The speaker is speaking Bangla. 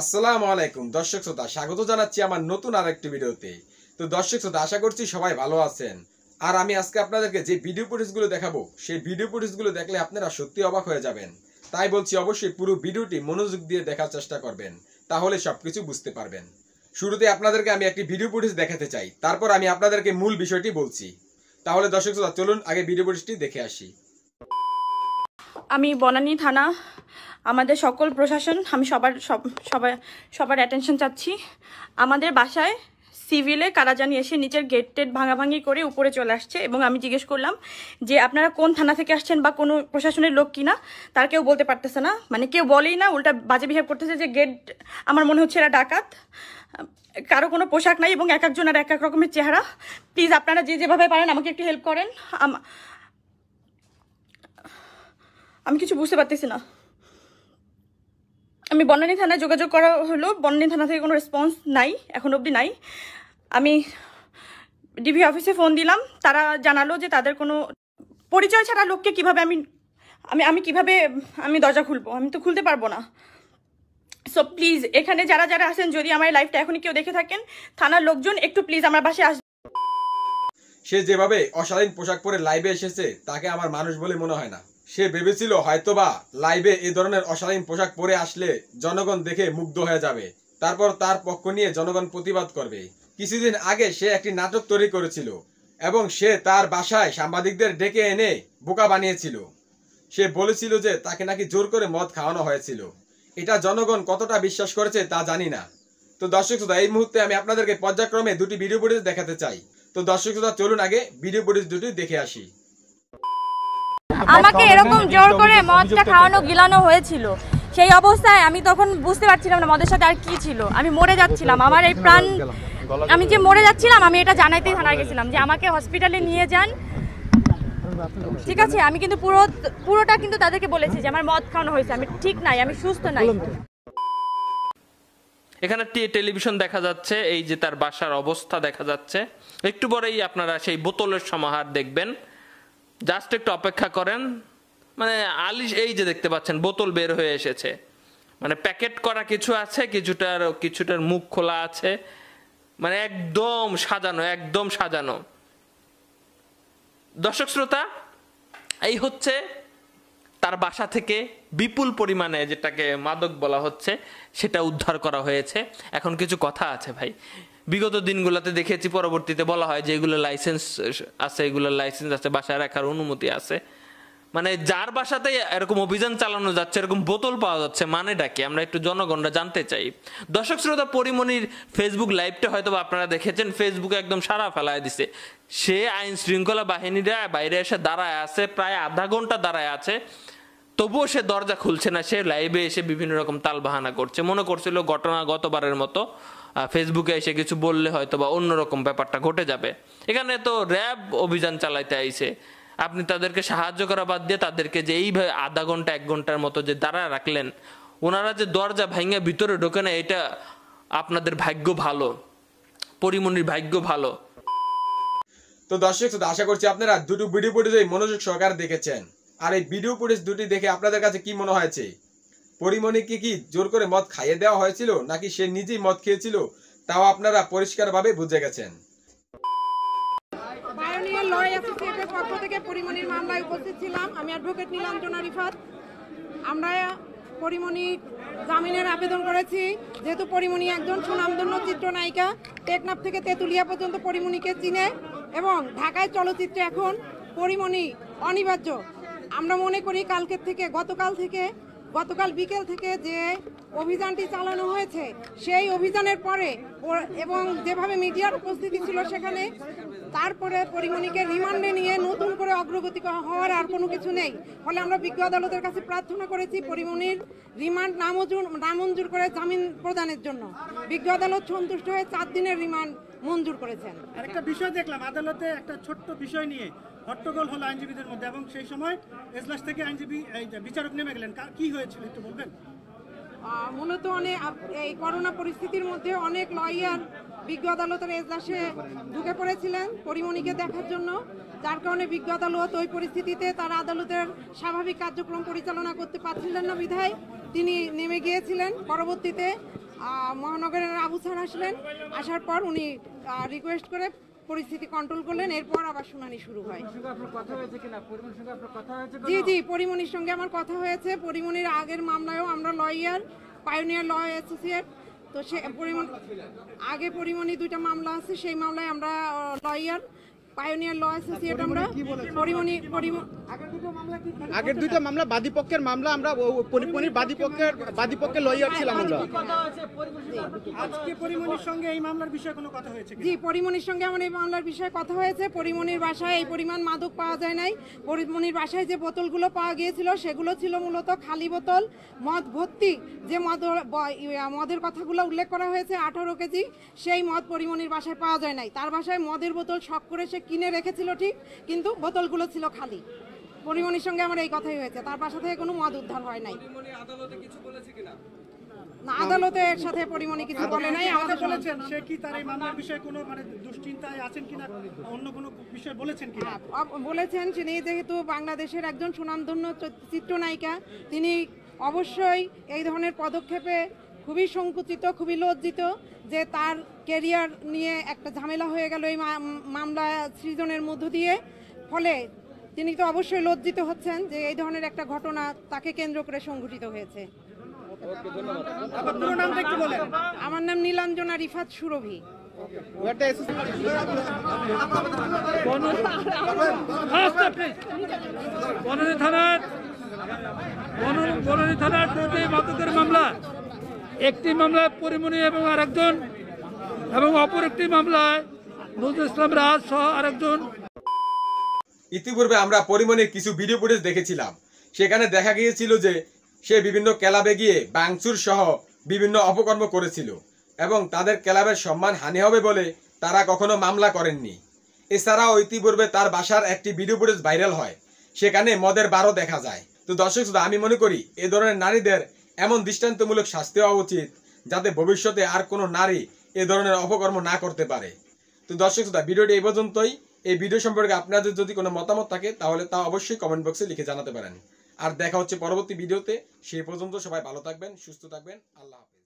আসসালামু আলাইকুম, দর্শক শ্রোতা, স্বাগত জানাচ্ছি আমার নতুন আরেকটি ভিডিওতে। তো দর্শক শ্রোতা, আশা করছি সবাই ভালো আছেন। আর আমি আজকে আপনাদেরকে যে ভিডিও ফুটেজগুলো দেখাবো, সেই ভিডিও ফুটেজগুলো দেখলে আপনারা সত্যি অবাক হয়ে যাবেন। তাই বলছি অবশ্যই পুরো ভিডিওটি মনোযোগ দিয়ে দেখার চেষ্টা করবেন, তাহলে সবকিছু বুঝতে পারবেন। শুরুতে আপনাদেরকে আমি একটি ভিডিও ফুটেজ দেখাতে চাই, তারপর আমি আপনাদেরকে মূল বিষয়টি বলছি। তাহলে দর্শক শ্রোতা, চলুন আগে ভিডিও ফুটেজটি দেখে আসি। আমি বনানী থানা আমাদের সকল প্রশাসন, আমি সবার সব সবার সবার অ্যাটেনশন চাচ্ছি। আমাদের বাসায় সিভিলে কারা জানি এসে নিচের গেট টেট ভাঙাভাঙি করে উপরে চলে আসছে এবং আমি জিজ্ঞেস করলাম যে, আপনারা কোন থানা থেকে আসছেন বা কোনো প্রশাসনের লোক কিনা? তার কেউ বলতে পারতেছে না। মানে কেউ বলেই না, উল্টা বাজে বিহেভ করতেছে যে গেট আমার মনে হচ্ছে এরা ডাকাত। কারও কোনো পোশাক নাই এবং এক একজনের এক এক রকমের চেহারা। প্লিজ আপনারা যে যেভাবে পারেন আমাকে একটু হেল্প করেন। আম- আমি কিছু বুঝতে পারতেছি না। আমি বনানী থানায় যোগাযোগ করা হলো। বনানী থানা থেকে কোনো রেসপন্স নাই, এখন অবধি নাই। আমি ডিবি অফিসে ফোন দিলাম, তারা জানালো যে তাদের কোনো পরিচয় ছাড়া লোককে কীভাবে আমি আমি আমি কীভাবে, আমি দরজা খুলবো? আমি তো খুলতে পারব না। সো প্লিজ এখানে যারা যারা আছেন, যদি আমার লাইফটা এখনই কেউ দেখে থাকেন, থানার লোকজন, একটু প্লিজ আমার বাসায় আস সে যেভাবে অশালীন পোশাক পরে লাইভে এসেছে, তাকে আমার মানুষ বলে মনে হয় না। সে ভেবেছিল হয়তোবা লাইভে এ ধরনের অশালীন পোশাক পরে আসলে জনগণ দেখে মুগ্ধ হয়ে যাবে। তারপর তার পক্ষ নিয়ে জনগণ প্রতিবাদ করবে। কিছুদিন আগে সে একটি নাটক তৈরি করেছিল এবং সে তার বাসায় সাংবাদিকদের ডেকে এনে বোকা বানিয়েছিল। সে বলেছিল যে তাকে নাকি জোর করে মদ খাওয়ানো হয়েছিল। এটা জনগণ কতটা বিশ্বাস করেছে তা জানি না। তো দর্শক শ্রোতা, এই মুহূর্তে আমি আপনাদেরকে পর্যায়ক্রমে দুটি ভিডিও ফুটেজ দেখাতে চাই। তো দর্শক শ্রোতা, চলুন আগে ভিডিও ফুটেজ দুটি দেখে আসি। আমাকে এরকম জোর করে মদটা খাওয়ানো, গিলানো হয়েছিল। সেই অবস্থায় আমি তখন বুঝতে পারছিলাম না মদের সাথে আর কি ছিল। আমি মরে যাচ্ছিলাম। আমার এই প্রাণ আমি যে মরে যাচ্ছিলাম, আমি এটা জানাইতেই থানায় গেছিলাম যে আমাকে হসপিটালে নিয়ে যান। ঠিক আছে? আমি কিন্তু পুরো পুরোটা কিন্তু তাদেরকে বলেছি যে আমার মদ খাওয়ানো হয়েছে। আমি ঠিক নাই, আমি সুস্থ নাই। এখানে টেলিভিশন দেখা যাচ্ছে, এই যে তার বাসার অবস্থা দেখা যাচ্ছে। একটু পরেই আপনারা সেই বোতলের সমাহার দেখবেন। জাস্ট একটু অপেক্ষা করেন। মানে আলিশ, এই যে দেখতে পাচ্ছেন, বোতল বের হয়ে এসেছে। মানে প্যাকেট করা কিছু আছে, কিছুটার কিছুটার মুখ খোলা আছে। মানে একদম সাজানো একদম সাজানো। দর্শক শ্রোতা, এই হচ্ছে তার বাসা থেকে বিপুল পরিমাণে যেটাকে মাদক বলা হচ্ছে, সেটা উদ্ধার করা হয়েছে। এখন কিছু কথা আছে ভাই। বিগত দিনগুলোতে দেখেছি, পরবর্তীতে বলা হয় যে এগুলো লাইসেন্স আছে এগুলোর লাইসেন্স আছে, বাসায় রাখার অনুমতি আছে। মানে যার বাসাতে এরকম অভিযান চালানো যাচ্ছে, এরকম বোতল পাওয়া যাচ্ছে মানে কি? আমরা একটু জনগণরা জানতে চাই। দর্শক শ্রোতা পরিমণির ফেসবুক লাইভটা হয়তো আপনারা দেখেছেন। ফেসবুকে একদম সারা ফেলায় দিছে। সে আইন শৃঙ্খলা বাহিনীরা বাইরে এসে দাঁড়ায় আছে, প্রায় আধা ঘণ্টা দাঁড়ায় আছে। তবুও সে দরজা খুলছে না, সে লাইভে এসে বিভিন্ন রকম তাল বাহানা করছে। মনে করছিল ঘটনা গতবারের মতো ফেসবুকে এসে কিছু বললে হয়তো বা অন্যরকম ব্যাপারটা ঘটে যাবে। এখানে তো র্যাব অভিযান চালাইতে আইছে। আপনি তাদেরকে সাহায্য করা বাদ দিয়ে তাদেরকে যে এইভাবে আধা ঘণ্টা, এক ঘণ্টার মতো যে দাঁড়া রাখলেন, ওনারা যে দরজা ভাঙে ভিতরে ঢোকে না, এটা আপনাদের ভাগ্য ভালো। পরিমণির ভাগ্য ভালো। তো দর্শক আশা করছি আপনারা দুটো ভিডিও ফুটেজ মনোযোগ সহকারে দেখেছেন। আর এই ভিডিও ফুটেজ দুটি দেখে আপনাদের কাছে কি মনে হয়েছে? পরিমণিকে কি জোর করে মদ খাইয়ে দেওয়া হয়েছিল, নাকি সে নিজেই মদ খেয়েছিল, তাও আপনারা পরিষ্কারভাবে বুঝে গেছেন? আমি অ্যাডভোকেট আমরা জামিনের আবেদন করেছি। যেহেতু একজন থেকে তেঁতুলিয়া পর্যন্ত চিনে এবং ঢাকায় চলচ্চিত্রে এখন পরিমণি অনিবার্য আমরা মনে করি কালকের থেকে, গতকাল থেকে, গতকাল বিকেল থেকে যে অভিযানটি চালানো হয়েছে, সেই অভিযানের পরে এবং যেভাবে মিডিয়ার উপস্থিতি ছিল সেখানে, তারপরে পরিমণিকে রিমান্ডে নিয়ে নতুন করে অগ্রগতি হওয়ার আর কোনো কিছু নেই। ফলে আমরা বিজ্ঞ আদালতের কাছে প্রার্থনা করেছি পরিমণির রিমান্ড নামঞ্জুর নামঞ্জুর করে জামিন প্রদানের জন্য। বিজ্ঞ আদালত সন্তুষ্ট হয়ে চার দিনের রিমান্ড মঞ্জুর করেছেন। আরেকটা বিষয় দেখলাম, আদালতে একটা ছোট্ট বিষয় নিয়ে হট্টগোল হলো আইনজীবীদের মধ্যে এবং সেই সময় এজলাস থেকে আইনজীবী বিচারক নেমে গেলেন। কি হয়েছিল একটু বলবেন? মূলত অনেক এই করোনা পরিস্থিতির মধ্যে অনেক লয়ার বিজ্ঞ আদালতের এজলাসে ঢুকে পড়েছিলেন পরিমণিকে দেখার জন্য। যার কারণে বিজ্ঞ আদালত ওই পরিস্থিতিতে তারা আদালতের স্বাভাবিক কার্যক্রম পরিচালনা করতে পারছিলেন না বিধায়। তিনি নেমে গিয়েছিলেন। পরবর্তীতে মহানগরের আবু স্যার আসলেন। আসার পর উনি রিকোয়েস্ট করে পরিস্থিতি কন্ট্রোল করলেন এরপর আবার শুনানি শুরু হয়। জি জি পরিমণির সঙ্গে আমার কথা হয়েছে। পরিমণির আগের মামলায়ও আমরা লয়ার পায়োনিয়ার ল অ্যাসোসিয়েট তো সে পরিমণ আগে পরিমণি দুইটা মামলা আছে সেই মামলায় আমরা লয়ার পায়োনিয়ার ল অ্যাসোসিয়েট আমরা পরিমণি আগের দুইটা মামলা বাদীপক্ষের মামলা আমরা লয়ার ছিলাম আমরা। আজকে পরিমণির সঙ্গে এই মামলার বিষয়ে কোনো কথা হয়েছে কি জি পরিমণির সঙ্গে আমার এই মামলার বিষয়ে কথা হয়েছে। পরিমণির বাসায় এই পরিমাণ মাদক পাওয়া যায় নাই। পরিমণির বাসায় যে বোতলগুলো পাওয়া গিয়েছিল সেগুলো ছিল মূলত খালি বোতল মদ ভর্তি। যে মদ মদের কথাগুলো উল্লেখ করা হয়েছে আঠারো কেজি। সেই মদ পরিমণির বাসায় পাওয়া যায় নাই। তার বাসায় মদের বোতল শখ করে সে কিনে রেখেছিল ঠিক কিন্তু বোতলগুলো ছিল খালি। পরিমণির সঙ্গে আমার এই কথাই হয়েছে। তার বাসা থেকে কোনো মদ উদ্ধার হয় নাই। না আদালতের সাথে পরিমণি কিছু বলে নাই আমাদের বলেছেন সে কি তার এই মামলার বিষয়ে কোনো মানে দুশ্চিন্তায় আছেন কিনা অন্য কোনো বিষয় বলেছেন কিনা? হ্যাঁ, বলেছেন। তিনি যেহেতু বাংলাদেশের একজন সুনামধন্য চিত্রনায়িকা তিনি অবশ্যই এই ধরনের পদক্ষেপে খুবই সংকুচিত খুবই লজ্জিত যে তার কেরিয়ার নিয়ে একটা ঝামেলা হয়ে গেল এই মা- মামলা সৃজনের মধ্য দিয়ে। ফলে তিনি তো অবশ্যই লজ্জিত হচ্ছেন যে এই ধরনের একটা ঘটনা তাকে কেন্দ্র করে সংঘটিত হয়েছে। আবার একটু বলেন। আমার নাম নীলাঞ্জনা রিফাত সুরভি। থানার বনানী থানার দুটি মামলা। একটি মামলায় পরিমণি এবং আরেকজন এবং অপর একটি মামলায় নজরুল ইসলাম রাজ সহ আরেকজন। ইতিপূর্বে আমরা পরিমণির কিছু ভিডিও ফুটেজ দেখেছিলাম। সেখানে দেখা গিয়েছিল যে সে বিভিন্ন ক্লাবে গিয়ে বাংচুর সহ বিভিন্ন অপকর্ম করেছিল এবং তাদের ক্লাবের সম্মান হানি হবে বলে তারা কখনো মামলা করেননি। এছাড়াও ইতিপূর্বে তার বাসার একটি ভিডিও ফুটেজ ভাইরাল হয়। সেখানে মদের বারও দেখা যায়। তো দর্শক শুধু আমি মনে করি এ ধরনের নারীদের এমন দৃষ্টান্তমূলক শাস্তি হওয়া উচিত যাতে ভবিষ্যতে আর কোনো নারী এ ধরনের অপকর্ম না করতে পারে। তো দর্শক শ্রোতা, ভিডিওটি এই পর্যন্তই। এই ভিডিও সম্পর্কে আপনাদের যদি কোনো মতামত থাকে, তাহলে তা অবশ্যই কমেন্ট বক্সে লিখে জানাতে পারেন। আর দেখা হচ্ছে পরবর্তী ভিডিওতে। সেই পর্যন্ত সবাই ভালো থাকবেন, সুস্থ থাকবেন। আল্লাহ হাফেজ।